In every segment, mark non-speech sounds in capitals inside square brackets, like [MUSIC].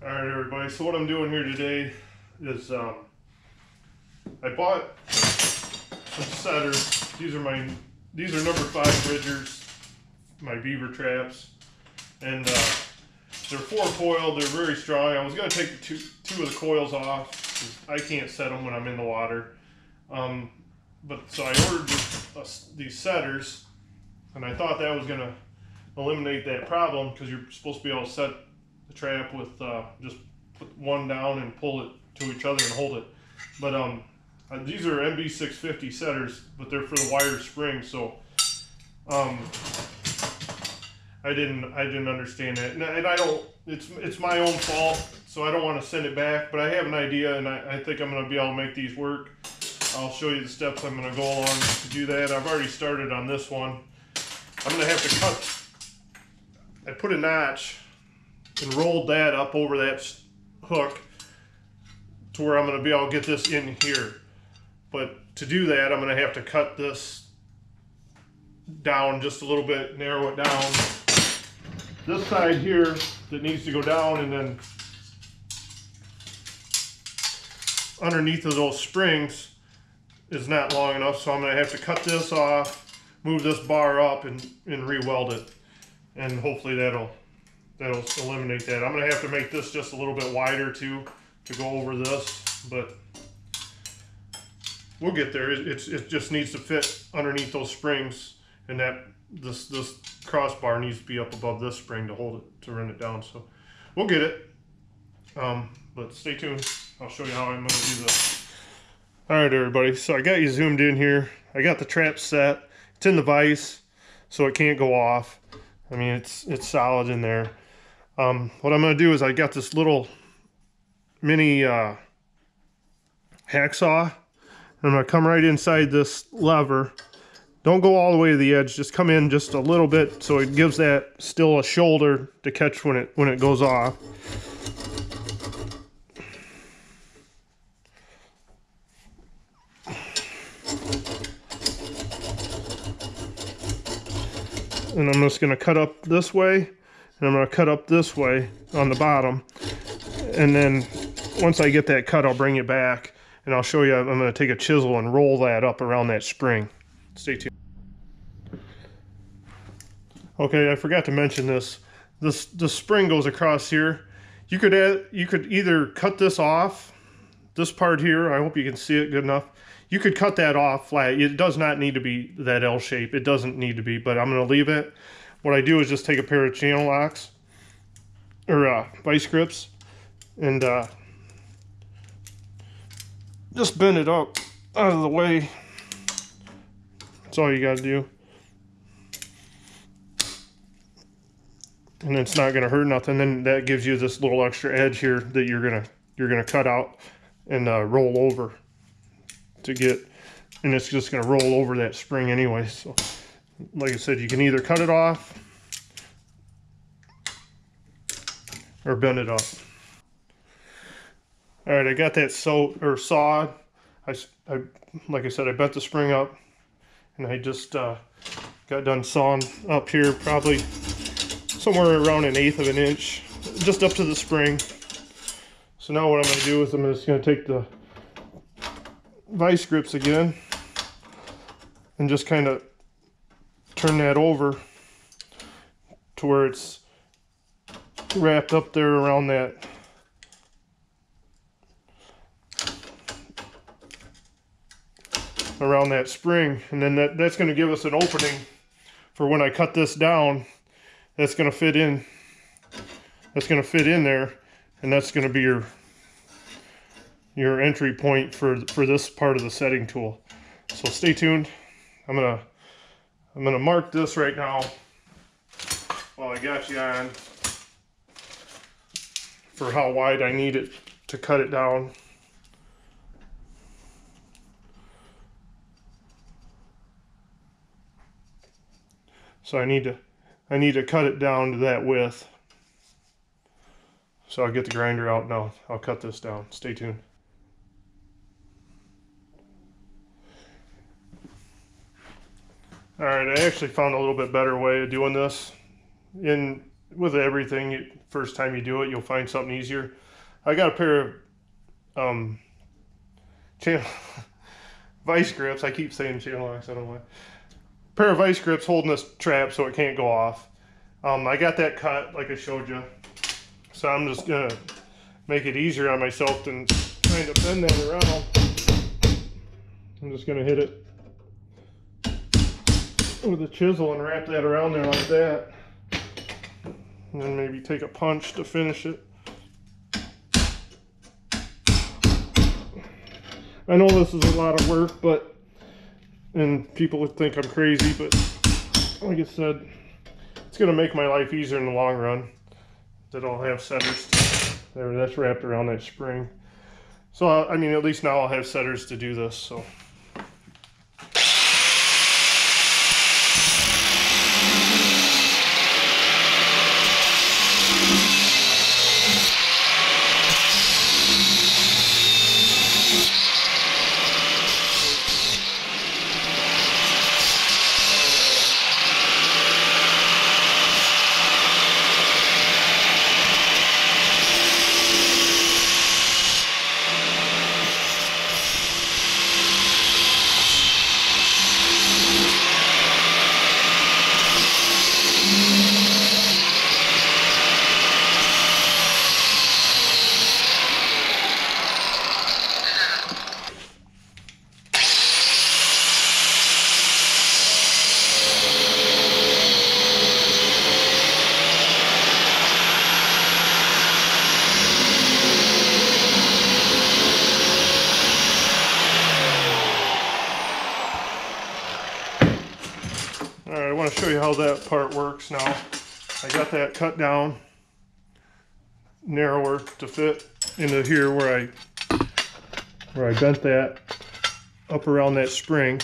All right, everybody. So what I'm doing here today is um, I bought some setters. These are my these are number five bridgers, my beaver traps, and uh, they're four coiled. They're very strong. I was gonna take two two of the coils off. I can't set them when I'm in the water. Um, but so I ordered uh, these setters, and I thought that was gonna eliminate that problem because you're supposed to be to set the trap with uh, just put one down and pull it to each other and hold it. But um, uh, these are MB650 setters, but they're for the wire spring. So um, I didn't I didn't understand that, and, and I don't. It's it's my own fault, so I don't want to send it back. But I have an idea, and I, I think I'm going to be able to make these work. I'll show you the steps I'm going to go along to do that. I've already started on this one. I'm going to have to cut. I put a notch and rolled that up over that hook to where I'm going to be able to get this in here. But to do that, I'm going to have to cut this down just a little bit, narrow it down. This side here that needs to go down and then underneath of those springs is not long enough, so I'm going to have to cut this off, move this bar up and, and re-weld it. And hopefully that'll that'll eliminate that. I'm gonna have to make this just a little bit wider too to go over this, but we'll get there. It, it's, it just needs to fit underneath those springs, and that this this crossbar needs to be up above this spring to hold it to run it down. So we'll get it. Um, but stay tuned. I'll show you how I'm gonna do this. All right, everybody. So I got you zoomed in here. I got the trap set. It's in the vise, so it can't go off. I mean, it's it's solid in there. Um, what I'm going to do is I got this little mini uh, hacksaw. I'm going to come right inside this lever. Don't go all the way to the edge. Just come in just a little bit so it gives that still a shoulder to catch when it when it goes off. And I'm just going to cut up this way and I'm going to cut up this way on the bottom. And then once I get that cut I'll bring it back and I'll show you I'm going to take a chisel and roll that up around that spring. Stay tuned. Okay I forgot to mention this. This the spring goes across here. You could add you could either cut this off this part here I hope you can see it good enough. You could cut that off flat. It does not need to be that L shape. It doesn't need to be but I'm going to leave it what I do is just take a pair of channel locks or uh, vice grips and uh, just bend it up out of the way. That's all you got to do. And it's not going to hurt nothing. Then that gives you this little extra edge here that you're gonna you're gonna cut out and uh, roll over to get, and it's just gonna roll over that spring anyway. So like I said, you can either cut it off or bend it up. All right, I got that sewed or sawed. I, I, like I said, I bent the spring up and I just uh, got done sawing up here probably somewhere around an eighth of an inch, just up to the spring. So now what I'm gonna do is I'm just gonna take the vice grips again and just kind of turn that over to where it's wrapped up there around that. Around that spring and then that, that's going to give us an opening for when I cut this down that's going to fit in that's going to fit in there and that's going to be your your entry point for for this part of the setting tool. So stay tuned. I'm gonna I'm gonna mark this right now while I got you on for how wide I need it to cut it down. So I need to I need to cut it down to that width. So I'll get the grinder out now. I'll cut this down. Stay tuned. All right, I actually found a little bit better way of doing this. In with everything, first time you do it, you'll find something easier. I got a pair of um, channel [LAUGHS] vice grips. I keep saying channel locks. I don't know why. Pair of vice grips holding this trap so it can't go off. Um, I got that cut like I showed you. So I'm just gonna make it easier on myself than trying to bend that around. I'm just gonna hit it with a chisel and wrap that around there like that. And then maybe take a punch to finish it. I know this is a lot of work, but, and people would think I'm crazy, but like I said, it's gonna make my life easier in the long run. That I'll have setters, there, that's wrapped around that spring. So, I mean, at least now I'll have setters to do this, so. How that part works now. I got that cut down narrower to fit into here where I where I bent that up around that spring.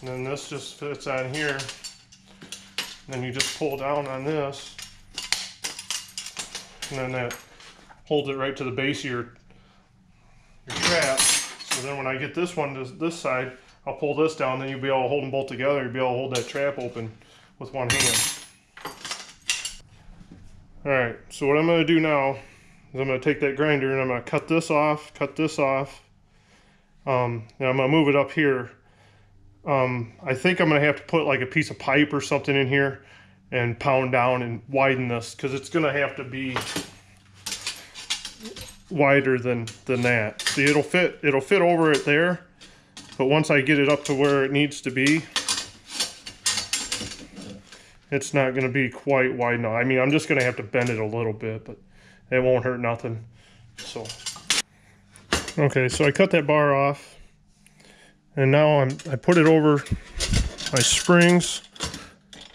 And then this just fits on here. And then you just pull down on this. And then that holds it right to the base of your, your trap. So then when I get this one to this side, I'll pull this down, then you'll be able to hold them both together. You'll be able to hold that trap open with one hand. All right, so what I'm gonna do now is I'm gonna take that grinder and I'm gonna cut this off, cut this off, um, and I'm gonna move it up here. Um, I think I'm gonna have to put like a piece of pipe or something in here and pound down and widen this because it's gonna have to be wider than than that. See, it'll fit. It'll fit over it there, but once I get it up to where it needs to be, it's not going to be quite wide enough. I mean, I'm just going to have to bend it a little bit, but it won't hurt nothing. So, okay, so I cut that bar off, and now I'm I put it over my springs,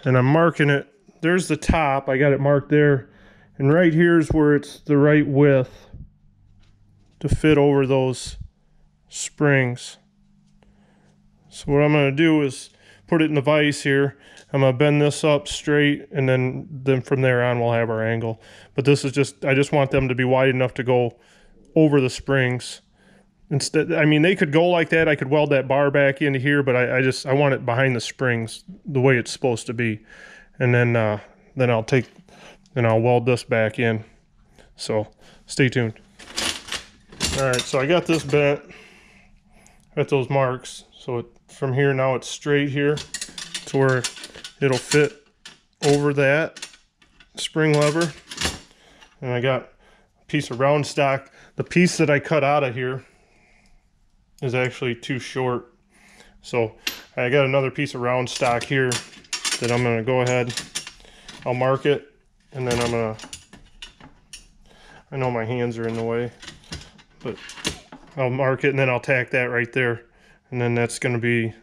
and I'm marking it. There's the top. I got it marked there, and right here is where it's the right width to fit over those springs. So what I'm going to do is put it in the vise here. I'm going to bend this up straight and then then from there on we'll have our angle. But this is just I just want them to be wide enough to go over the springs. Instead I mean they could go like that. I could weld that bar back into here, but I, I just I want it behind the springs the way it's supposed to be. And then uh, then I'll take and I'll weld this back in. So stay tuned. All right, so I got this bent at those marks. So it, from here now it's straight here to where it'll fit over that spring lever. And I got a piece of round stock. The piece that I cut out of here is actually too short. So I got another piece of round stock here that I'm gonna go ahead, I'll mark it, and then I'm gonna, I know my hands are in the way, but I'll mark it and then I'll tack that right there. And then that's gonna be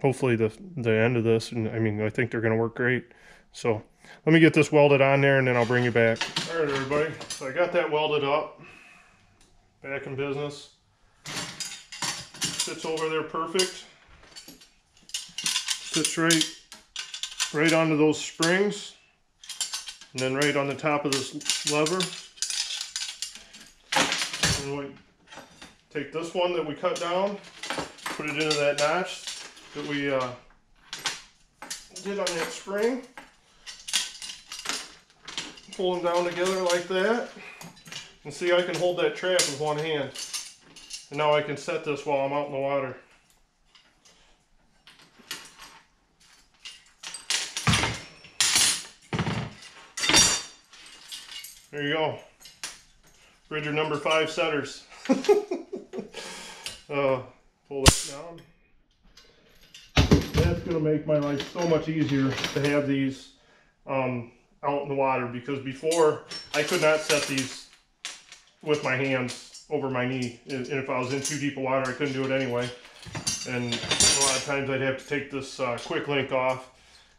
hopefully the, the end of this. And I mean, I think they're gonna work great. So let me get this welded on there and then I'll bring you back. All right, everybody. So I got that welded up, back in business. Sits over there perfect. Sits right, right onto those springs. And then right on the top of this lever. And we take this one that we cut down, put it into that notch that we uh, did on that spring. pull them down together like that. And see, I can hold that trap with one hand. And now I can set this while I'm out in the water. There you go. Bridger number five setters. [LAUGHS] uh, pull it down. That's going to make my life so much easier to have these um, out in the water because before I could not set these with my hands over my knee. And and if I was in too deep of water, I couldn't do it anyway. And a lot of times I'd have to take this uh, quick link off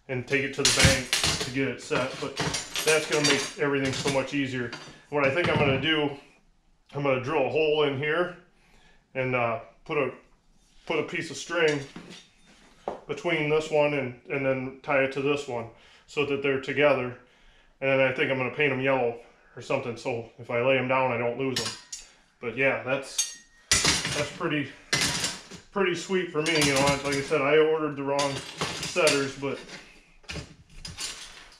and take it to the bank to get it set. But that's going to make everything so much easier. What I think I'm going to do, I'm going to drill a hole in here and uh, put a put a piece of string between this one and, and then tie it to this one so that they're together. And then I think I'm going to paint them yellow or something so if I lay them down I don't lose them. But yeah, that's that's pretty pretty sweet for me. You know, like I said, I ordered the wrong setters, but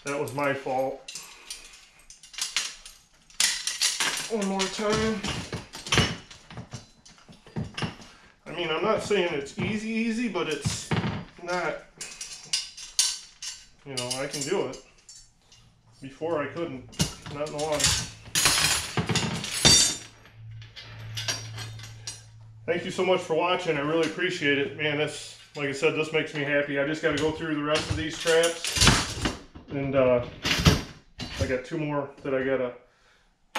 that was my fault. One more time. I mean, I'm not saying it's easy, easy, but it's not. You know, I can do it. Before I couldn't, not in the water. Thank you so much for watching. I really appreciate it. Man, this, like I said, this makes me happy. I just got to go through the rest of these traps. And uh, I got two more that I got to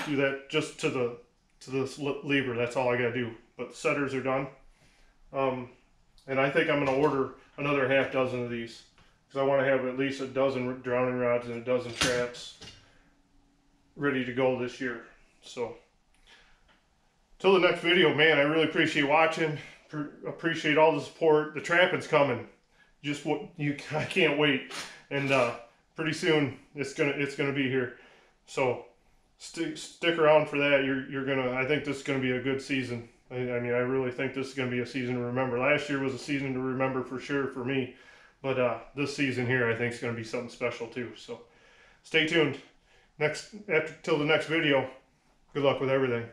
do that just to the to this lever. That's all I got to do. But the setters are done. Um, and I think I'm going to order another half dozen of these. Because I want to have at least a dozen drowning rods and a dozen traps ready to go this year. So, till the next video, man, I really appreciate watching. appreciate all the support. The trapping's coming. Just what you, [LAUGHS] I can't wait. And uh, pretty soon it's gonna it's gonna be here. So stick stick around for that. You're you're gonna. I think this is gonna be a good season. I, I mean, I really think this is gonna be a season to remember. Last year was a season to remember for sure for me. But uh, this season here, I think is going to be something special too. So stay tuned. Next, after till the next video. Good luck with everything.